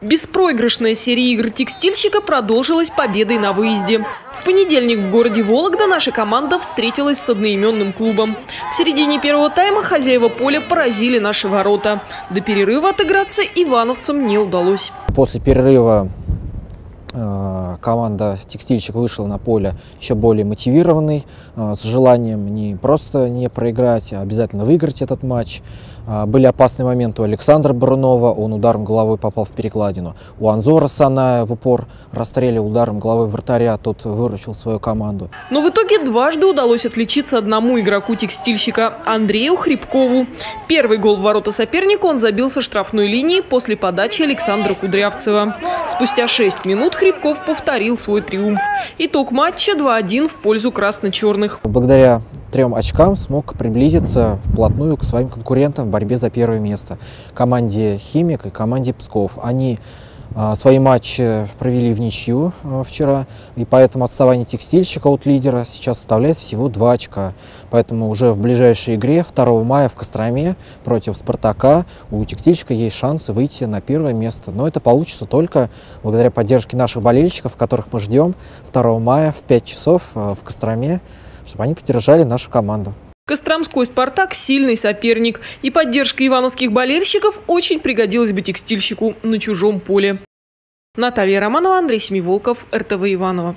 Беспроигрышная серия игр текстильщика продолжилась победой на выезде. В понедельник в городе Вологда наша команда встретилась с одноименным клубом. В середине первого тайма хозяева поля поразили наши ворота. До перерыва отыграться ивановцам не удалось. После перерыва команда «Текстильщик» вышла на поле еще более мотивированной, э, с желанием не просто не проиграть, а обязательно выиграть этот матч. Э, были опасные моменты у Александра Брунова, он ударом головой попал в перекладину. У Анзора Саная в упор расстреливал ударом головой вратаря, тот выручил свою команду. Но в итоге дважды удалось отличиться одному игроку текстильщика – Андрею Хребкову. Первый гол в ворота соперника он забил со штрафной линии после подачи Александра Кудрявцева. Спустя 6 минут Хребков повторил свой триумф. Итог матча 2-1 в пользу красно-черных. Благодаря трем очкам смог приблизиться вплотную к своим конкурентам в борьбе за первое место. Команде «Химик» и команде «Псков». Они свои матчи провели в ничью а, вчера, и поэтому отставание текстильщика от лидера сейчас составляет всего 2 очка. Поэтому уже в ближайшей игре 2 мая в Костроме против «Спартака» у текстильщика есть шанс выйти на первое место. Но это получится только благодаря поддержке наших болельщиков, которых мы ждем 2 мая в 5 часов а, в Костроме чтобы они поддержали нашу команду. Костромской «Спартак» – сильный соперник. И поддержка ивановских болельщиков очень пригодилась бы текстильщику на чужом поле. Наталья Романова, Андрей Семиволков, РТВ Иваново.